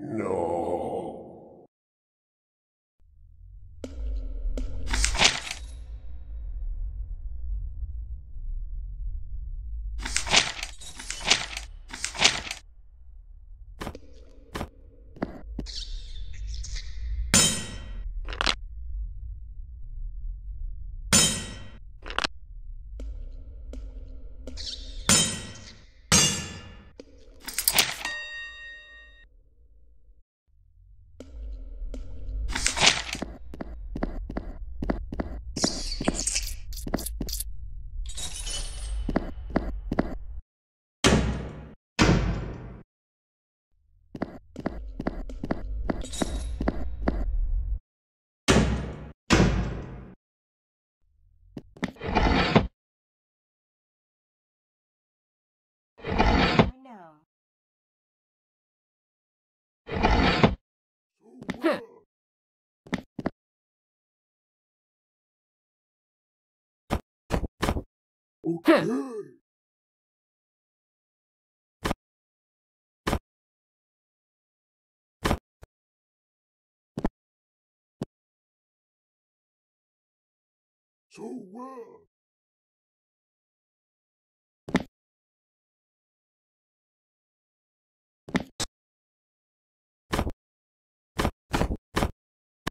No. Okay. So well.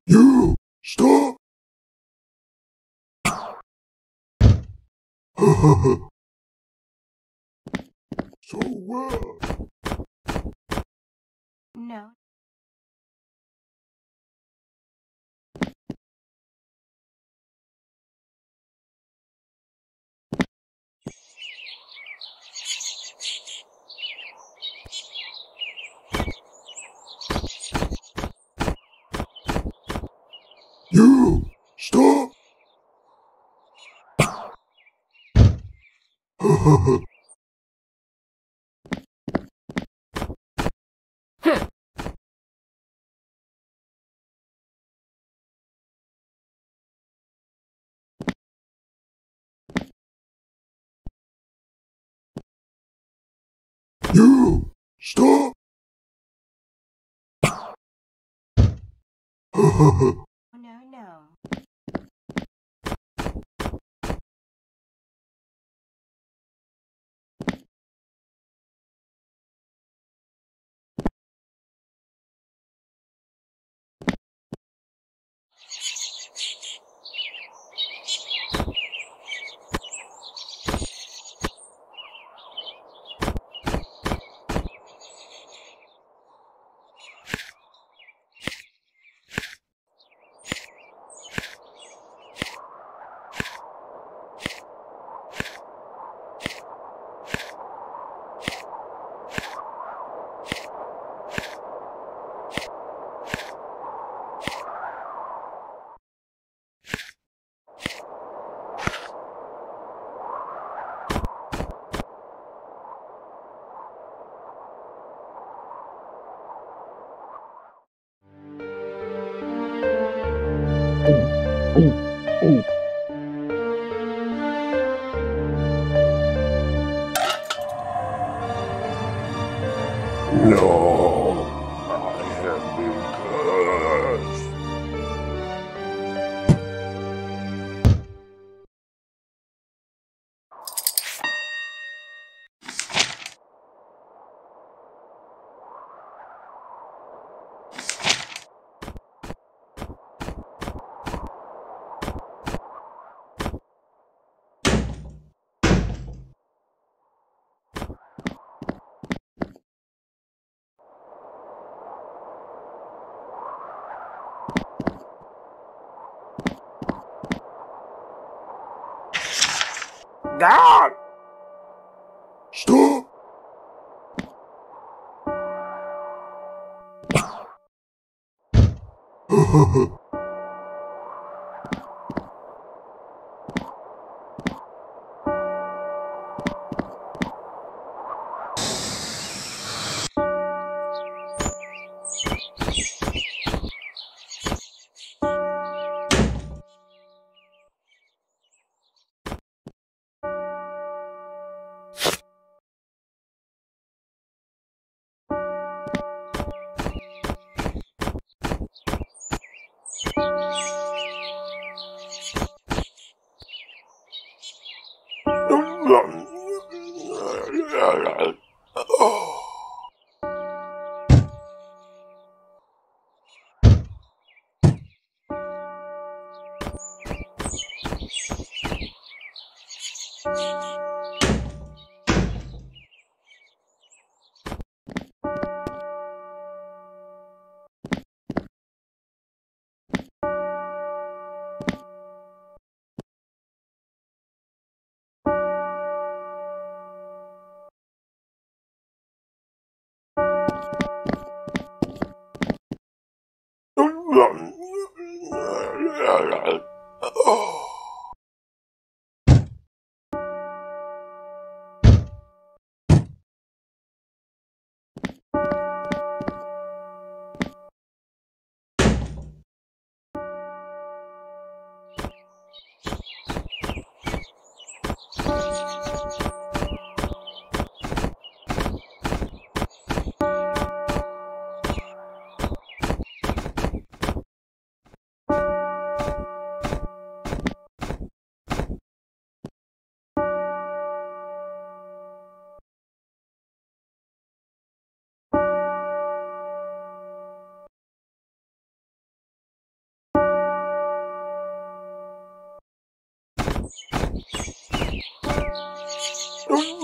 You stop. so well. No. You stop. You stop. Да! Что? Ha ha ha.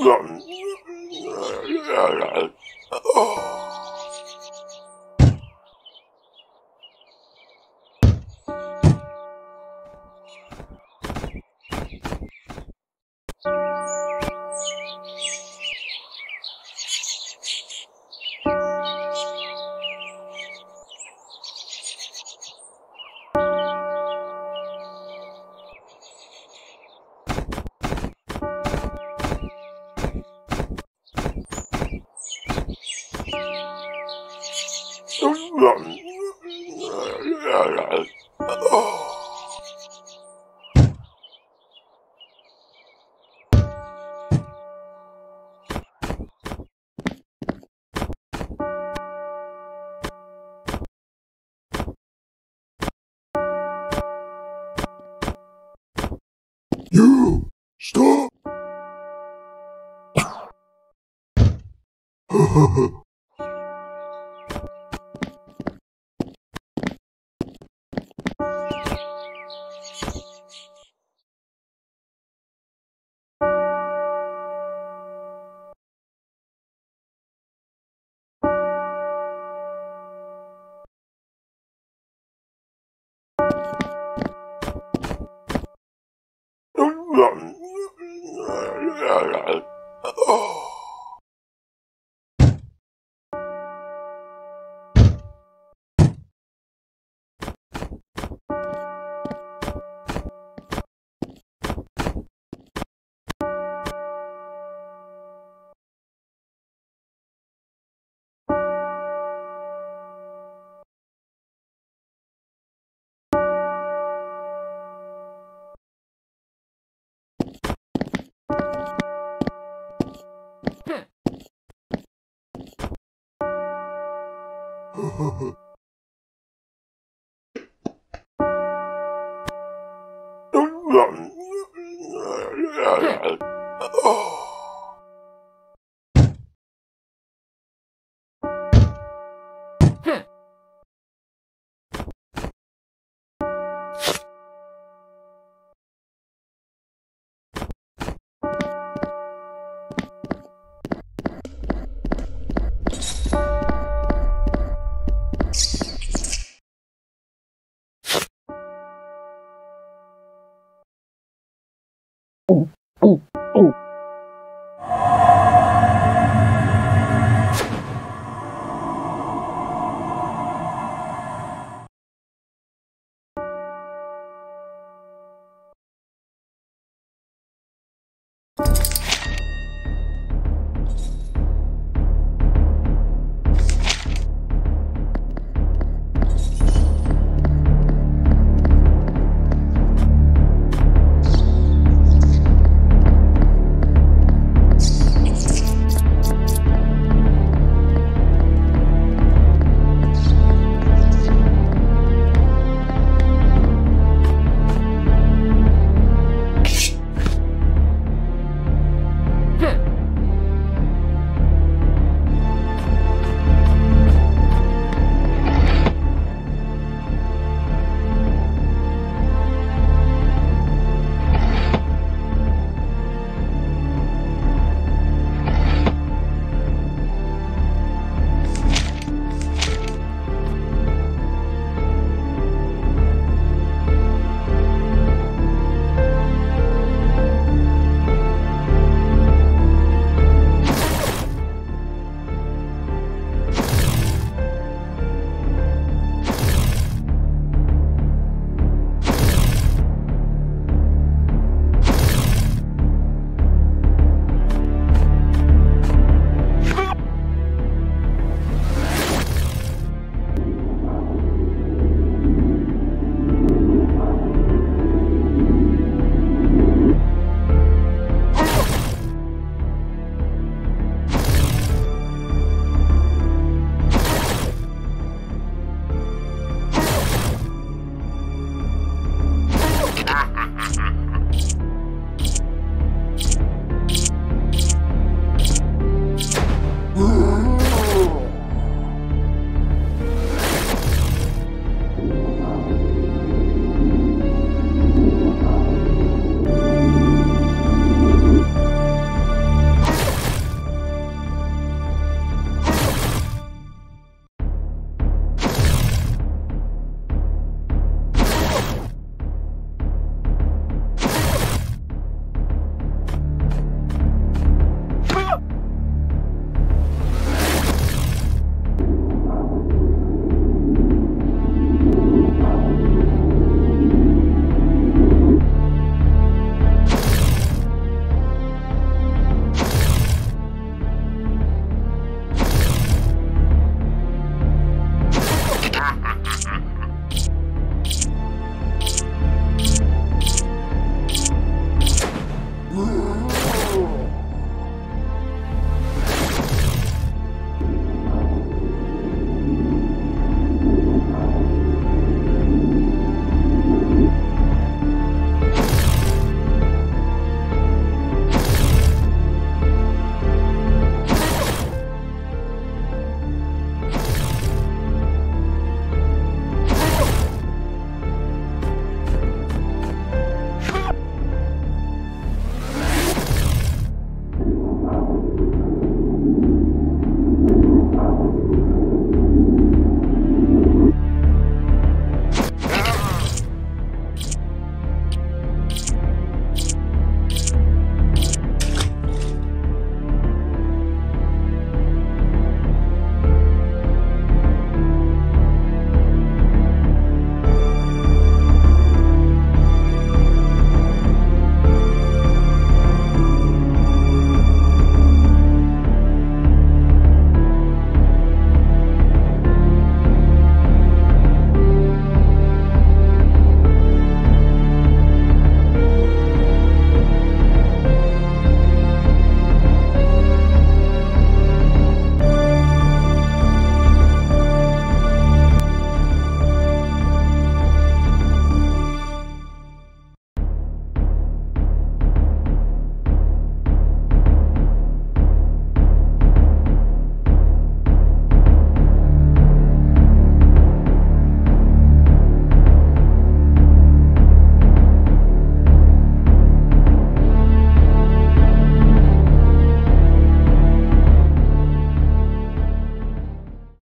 Stop! You stop. that oh.